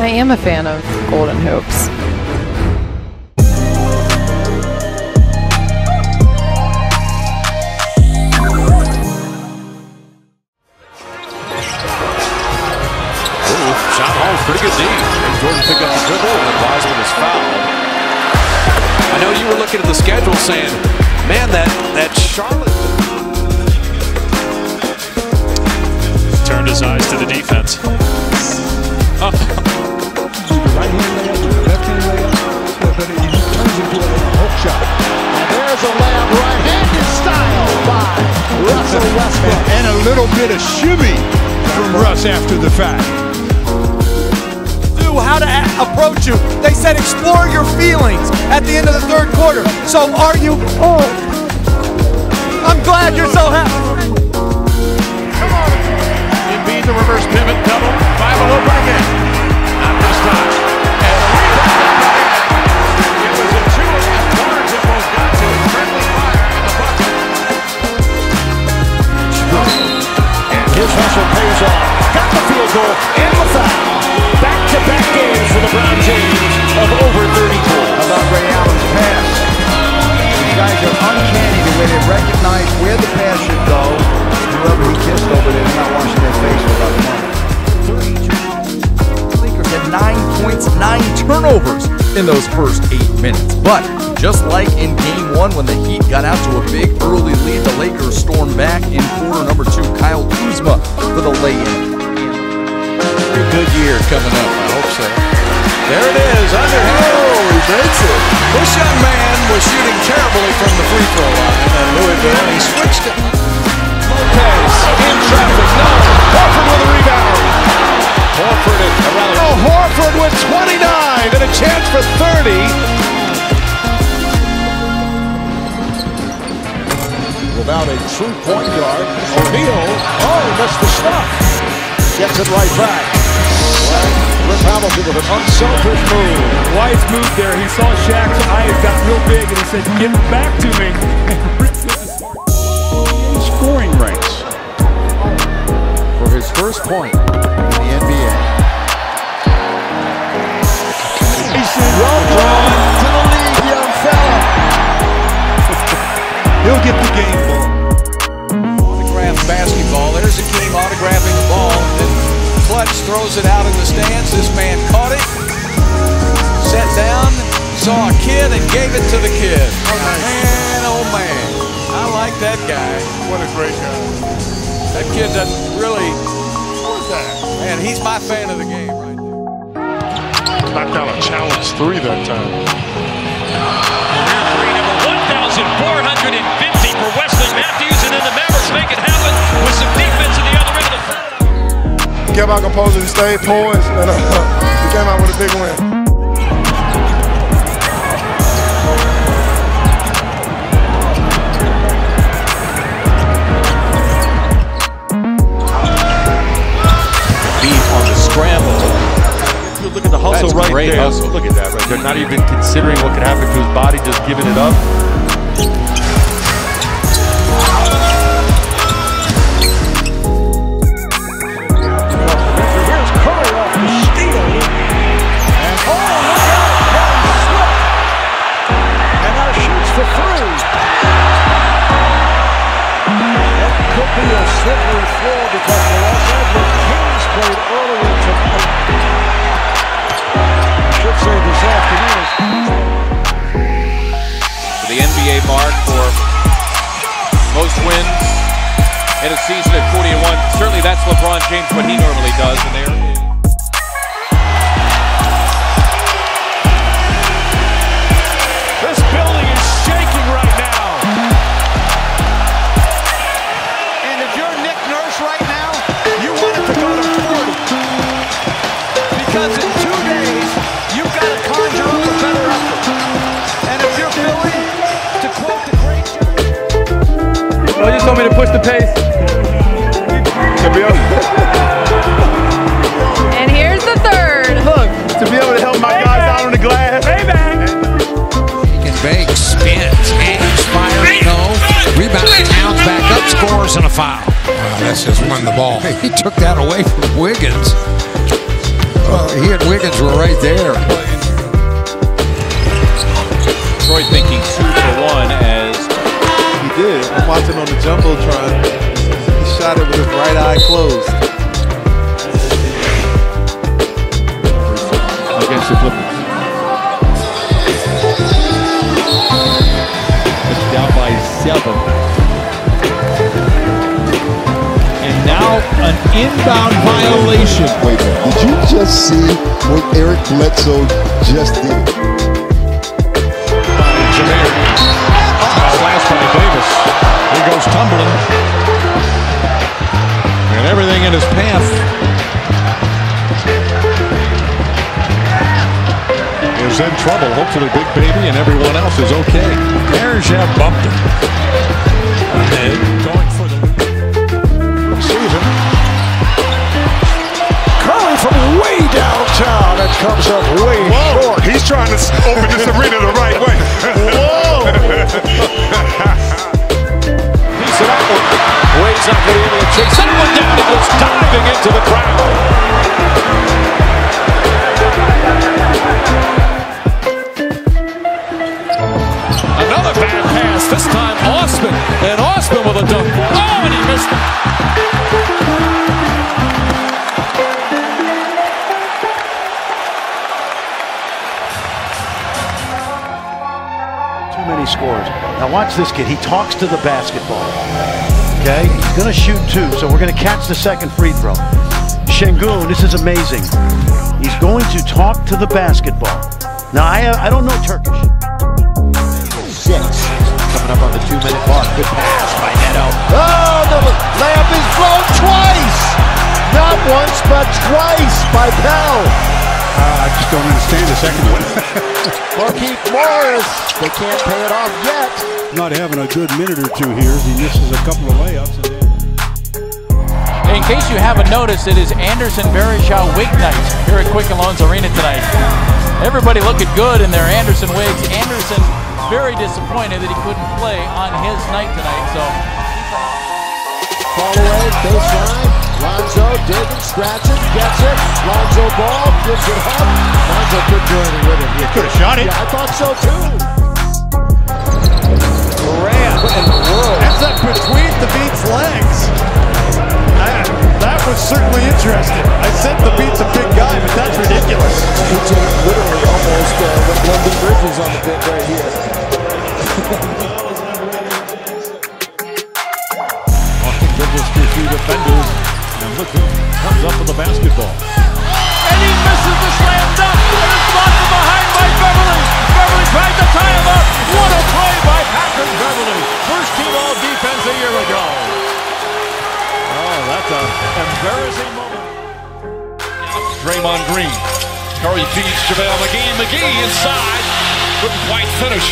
I am a fan of Golden Hoops. Ooh, shot home, pretty good D. And Jordan picked up the dribble, and Wiseman is fouled. I know you were looking at the schedule saying, man, that, that Charlotte. Turned his eyes to the defense. Oh. Right hand layup, left hand layup, but it turns into a hook shot. And there's a layup right-handed style by Russell Westbrook. And a little bit of shimmy from Russ after the fact. knew how to a- approach you. They said explore your feelings at the end of the third quarter. So are you? Oh, I'm glad you're so happy. Embiid the reverse pivot double. Five will Goal and the foul. Back-to-back games for LeBron James of over 30 points. How about Ray Allen's pass? These guys are uncanny the way they recognize where the pass should go. Whoever he kissed over there is not washing their face without moment. Lakers had nine points, nine turnovers in those first eight minutes. But just like in game one, when the Heat got out to a big early lead, the Lakers stormed back in quarter number two. Kyle Kuzma for the lay-in. A good year coming up. I hope so. There it is. Underhand. Oh, he makes it. This young man was shooting terribly from the free throw line in Louisville. He switched it. Lopez in traffic. No. Horford with a rebound. Horford at around. Oh, Horford with 29 and a chance for 30. Without a true point guard, O'Neal, oh, missed the stuff. Gets it right back. Rip Hamilton with an unselfish move. Wise move there. He saw Shaq's eyes got real big and he said, give it back to me. Scoring race. For his first point throws it out in the stands. This man caught it, sat down, saw a kid, and gave it to the kid. Man, oh man. I like that guy. What a great guy. That kid doesn't really. Who's that? Man, he's my fan of the game right there. Knocked out a challenge three that time. Three number 1,450 for Wesley Matthews, and then the Mavericks make it happen with some defense Kept our composure, we stayed poised, and uh, we came out with a big win. Beat on the scramble. Look at the hustle That's right great there. hustle. Look at that right there. Not even considering what could happen to his body, just giving it up. That's LeBron James what he normally does and there. This building is shaking right now. And if you're Nick Nurse right now, you want it to go to 40. Because in two days, you've got to conjure up a better effort. And if you're Philly, to quote the great John. Oh, you told me to push the pace. Foul. Wow, that's just won the ball. He took that away from Wiggins. Well, he and Wiggins were right there. Troy thinking two for one as He did. I'm watching on the Jumbotron. He shot it with his right eye closed. against the Clippers. It's down by seven. And an inbound violation. Wait a minute. Did you just see what Eric Bledsoe just did? Jameer. Slash by Davis. He goes tumbling. And everything in his path is in trouble. Hopefully Big Baby and everyone else is okay. Bergev bumped him. Downtown. That comes up way short. He's trying to open this arena the right way. Whoa! piece of that one. Wade's not going to be able to chase that one down. He goes diving into the crowd. Scores. Now watch this kid. He talks to the basketball. Okay? He's going to shoot two, so we're going to catch the second free throw. Sengun, this is amazing. He's going to talk to the basketball. Now, I, uh, I don't know Turkish. Six. Coming up on the two-minute mark. Good pass by Neto. Oh, the layup is blown twice. Not once, but twice by Pell. Uh, I just don't understand the second one. Markieff Morris. They can't pay it off yet. Not having a good minute or two here. He misses a couple of layups. And In case you haven't noticed, it is Anderson Varejao wig night here at Quicken Loans Arena tonight. Everybody looking good in their Anderson wigs. Anderson very disappointed that he couldn't play on his night tonight. So Ball away, baseline. Lonzo digging, scratching, gets it. Lonzo ball, gives it up. Lonzo could do anything with it. He could have shot it. Yeah, I thought so too. Durant. What in the world? That's up between the beat's legs. I- that was certainly interesting. I said the beat's a big guy, but that's ridiculous. PJ literally almost uh, went London Bridges on the bit right here. basketball. and he misses the slam dunk. And it's blocked from behind by Beverley. Beverley tried to tie him up. What a play by Patrick Beverley. First team all defense a year ago. Oh, that's an embarrassing moment. Draymond Green. Curry feeds JaVale McGee. McGee inside. Couldn't quite finish.